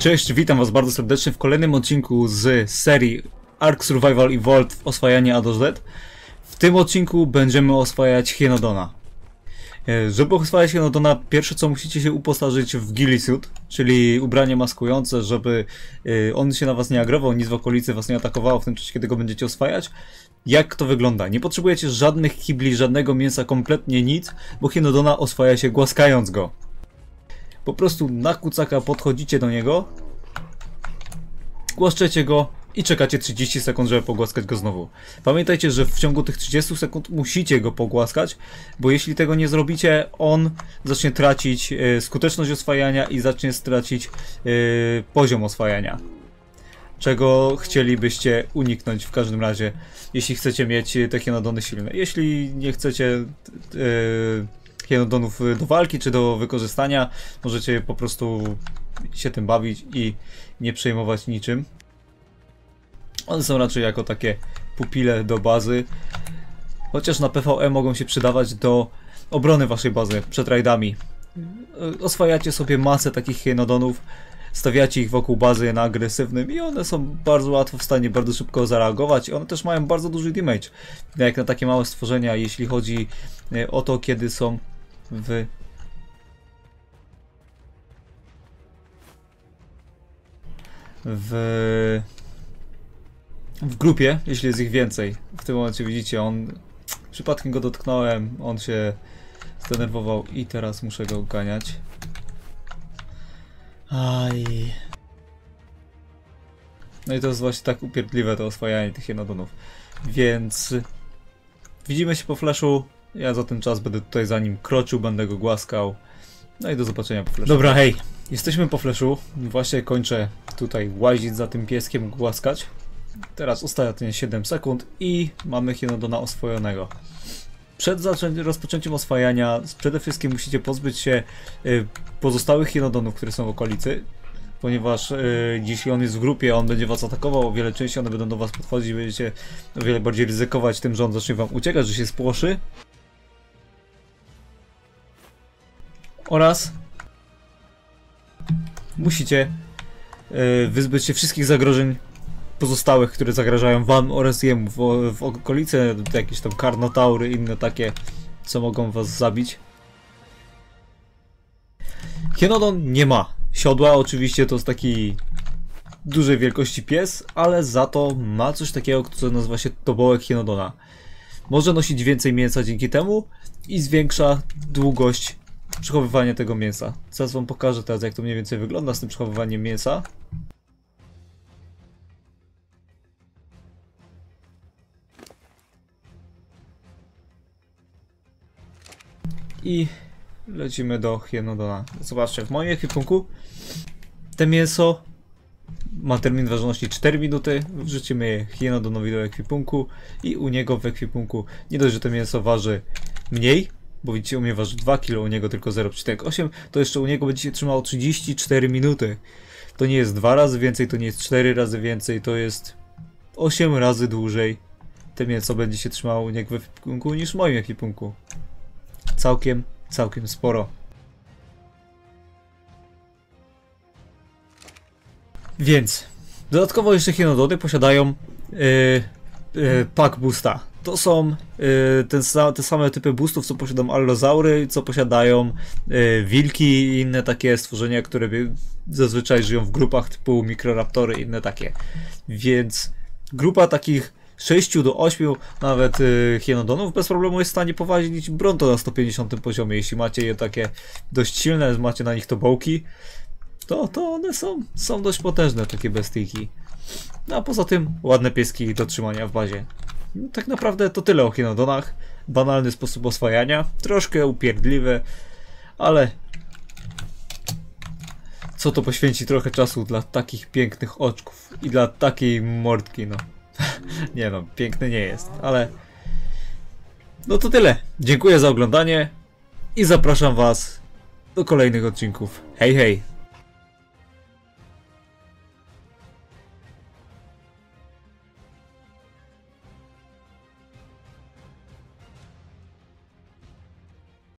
Cześć, witam was bardzo serdecznie w kolejnym odcinku z serii Ark Survival Evolved oswajanie A. W tym odcinku będziemy oswajać Hienodona. E, Żeby oswajać Hienodona, pierwsze co musicie się uposażyć w ghillie suit, czyli ubranie maskujące, żeby e, on się na was nie agrował, nic w okolicy was nie atakowało w tym czasie, kiedy go będziecie oswajać. Jak to wygląda? Nie potrzebujecie żadnych kibli, żadnego mięsa, kompletnie nic, bo Hienodona oswaja się głaskając go. Po prostu na kucaka podchodzicie do niego, głaszczecie go i czekacie 30 sekund, żeby pogłaskać go znowu. Pamiętajcie, że w ciągu tych 30 sekund musicie go pogłaskać, bo jeśli tego nie zrobicie, on zacznie tracić e, skuteczność oswajania i zacznie stracić e, poziom oswajania. Czego chcielibyście uniknąć w każdym razie, jeśli chcecie mieć te hienodony silne. Jeśli nie chcecie e, hienodonów do walki czy do wykorzystania, możecie po prostu się tym bawić i nie przejmować niczym. One są raczej jako takie pupile do bazy. Chociaż na PvE mogą się przydawać do obrony waszej bazy przed rajdami. Oswajacie sobie masę takich hienodonów, stawiacie ich wokół bazy na agresywnym i one są bardzo łatwo w stanie bardzo szybko zareagować. One też mają bardzo duży damage, jak na takie małe stworzenia, jeśli chodzi e, o to, kiedy są w w w grupie, jeśli jest ich więcej. W tym momencie widzicie, on przypadkiem go dotknąłem, on się zdenerwował i teraz muszę go ganiać. Aj. No i to jest właśnie tak upierdliwe to oswajanie tych jednodonów. Więc widzimy się po flashu. Ja za ten czas będę tutaj za nim kroczył, będę go głaskał. No i do zobaczenia po flashu. Dobra, hej, jesteśmy po flashu. Właśnie kończę tutaj łazić za tym pieskiem, głaskać. Teraz ostatnie 7 sekund i mamy Hienodona oswojonego. Przed rozpoczęciem oswajania przede wszystkim musicie pozbyć się y, pozostałych Hienodonów, które są w okolicy. Ponieważ y, jeśli on jest w grupie, on będzie was atakował o wiele częściej, one będą do was podchodzić, będziecie o wiele bardziej ryzykować tym, że on zacznie wam uciekać, że się spłoszy. Oraz musicie y, wyzbyć się wszystkich zagrożeń pozostałych, które zagrażają wam oraz jemu w, w okolicy, jakieś tam karnotaury, inne takie, co mogą was zabić. Hienodon nie ma siodła, oczywiście to jest taki dużej wielkości pies, ale za to ma coś takiego, co nazywa się tobołek Hienodona. Może nosić więcej mięsa dzięki temu i zwiększa długość przechowywania tego mięsa. Zaraz wam pokażę teraz jak to mniej więcej wygląda z tym przechowywaniem mięsa. I lecimy do Hienodona. Zobaczcie, w moim ekwipunku te mięso ma termin ważności 4 minuty. Wrzucimy je Hienodonowi do ekwipunku i u niego w ekwipunku nie dość, że to mięso waży mniej, bo widzicie u mnie waży 2 kg, u niego tylko 0,8, to jeszcze u niego będzie się trzymało 34 minuty. To nie jest dwa razy więcej, to nie jest 4 razy więcej, to jest 8 razy dłużej. Te mięso będzie się trzymało u niego w ekwipunku niż w moim ekwipunku całkiem, całkiem sporo. Więc dodatkowo jeszcze Hienodony posiadają yy, pack boosta. To są ten, te same typy boostów, co posiadają allozaury, co posiadają yy, wilki i inne takie stworzenia, które zazwyczaj żyją w grupach typu mikroraptory i inne takie. Więc grupa takich 6 do 8 nawet y, hienodonów bez problemu jest w stanie powadzić Bronto na 150 poziomie. Jeśli macie je takie dość silne, macie na nich tobołki, to, to one są, są dość potężne, takie bestyjki. No a poza tym ładne pieski do trzymania w bazie. Tak naprawdę to tyle o hienodonach. Banalny sposób oswajania, troszkę upierdliwe, ale co to poświęci trochę czasu dla takich pięknych oczków i dla takiej mordki, no. nie no, piękny nie jest, ale... No to tyle. Dziękuję za oglądanie i zapraszam Was do kolejnych odcinków. Hej, hej!